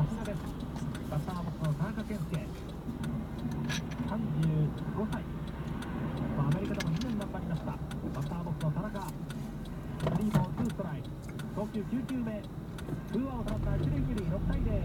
バッターボックスの田中健介。35歳。アメリカでも2年頑張りました9球目ツーアウトランナー1塁2塁6対0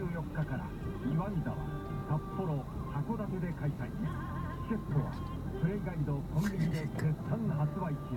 14日から岩見沢札幌函館で開催。チケットはプレガイドコンビニで絶賛発売中。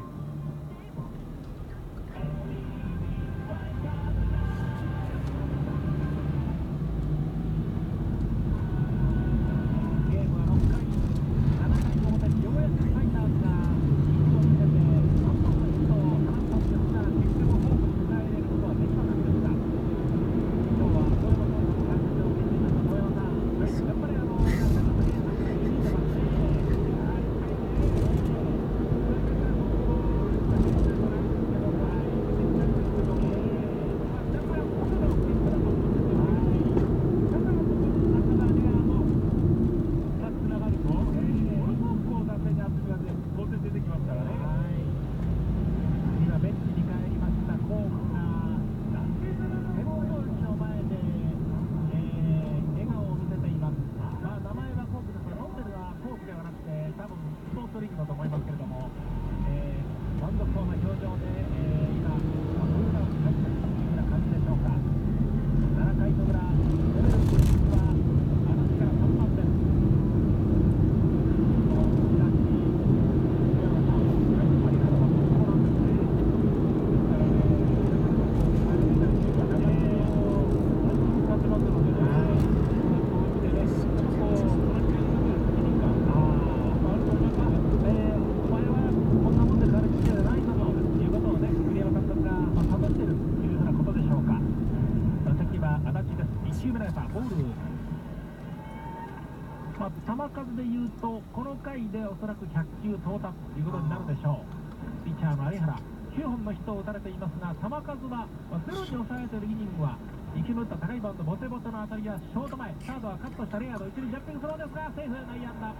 まあ、球数でいうと、この回でおそらく100球到達ということになるでしょう。ピッチャーの有原、9本のヒットを打たれていますが、球数はまあゼロに抑えているイニングは、息むった高いバウンド、ボテボテの当たりやショート前、サードはカットしたレアード、一塁ジャンピングスローですが、セーフ、内野安打。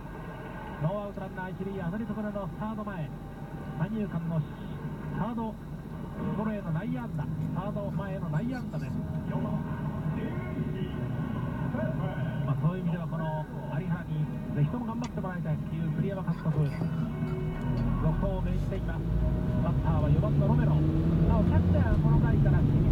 ノーアウトランナー一塁、当たりところのサード前、三遊間のサードゴロへの内野安打、サード前への内野安打です。ぜひとも頑張ってもらいたいという栗山監督続投を命じています。バッターは4番のロメロ。なおキャッチャーはこの回から。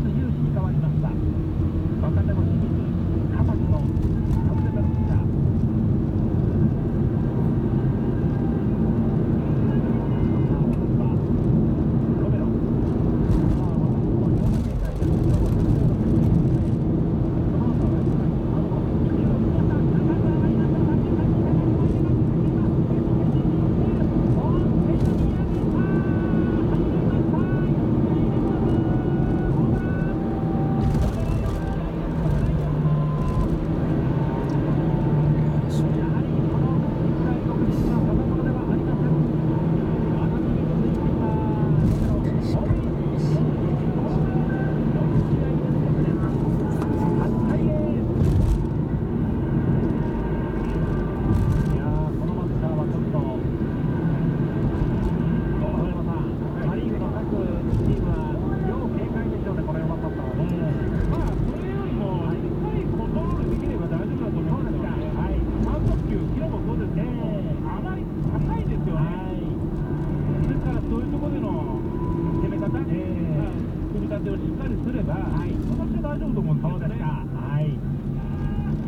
も、はい、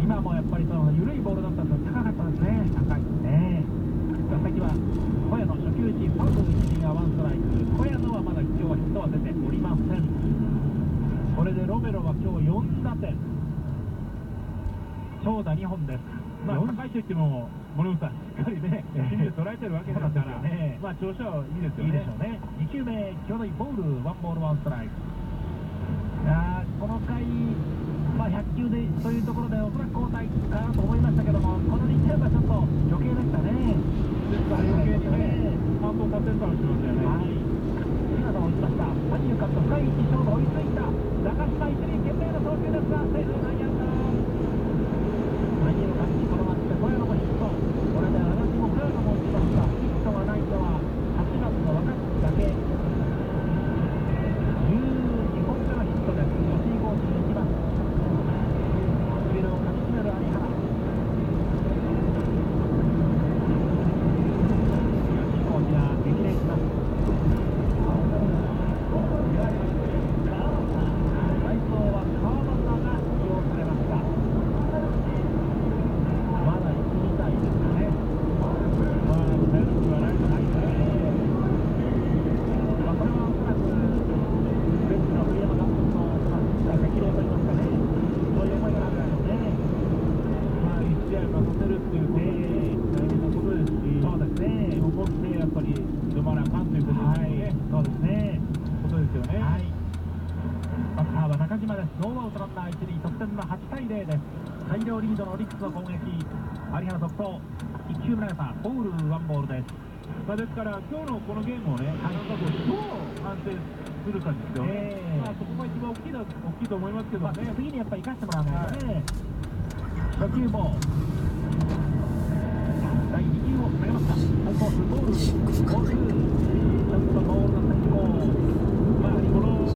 今もやっぱりその緩いボールだったんですが、高かったですね、高いね。打席は小屋の初球時、がワンストライク、小屋のはまだ今日はヒットは出ておりません。これでロベロは今日4打点、長打2本です。まあ、といっても森本さん、しっかりね、捉えてるわけですから、ね、まあ調子はいいですよね。いいでしょうね。2球目、今日のボール、ワンボールワンストライク。球でというところで、おそらく交代かなと思いましたけども、この2点はちょっと余計でしたね。ですから余計にね、反応させるかもしれませんよね。はい。今の打ちました。三遊間と深い位置、追いついた。中島一塁懸命の投球ですが、セーフ内野安打。内野の感じ転がって小山もヒット。これで足立も小山も打ちました。ヒットがないのは8番の若月だけ。12本目のヒットです。吉井コーチに行きます。唇をかみしめる有原。吉井コーチが激励します。代走は川端が起用されました。まだ1、2体ですかね。まあ、大丈夫はないと思いますね。まあ、これはおそらく、ベンチの栗山監督の、まあ、激励といいますかね、そういう思いがあるんでしょうね。まあ、1試合任せるっていうことで、大変なことですし、そうですね。残ってやっぱり止まらなあかんということはいですよね。、そうですね。ことですよね。はい。バッターは中島です。ノーアウトランナー一塁、得点の8対0です。大量リードのオリックスの攻撃。有原独走。1球目投げた。ボール、ワンボールです。まあ、ですから、今日のこのゲームをね、はいなんかこう、どう安定するかですよね。ええまあ、そこが一番大きいだ大きいと思いますけどまあ、ね。次にやっぱり生かしてもらわないとね。初球も。第2球を投げました。コース、ボール。ボール。ちょっとボール。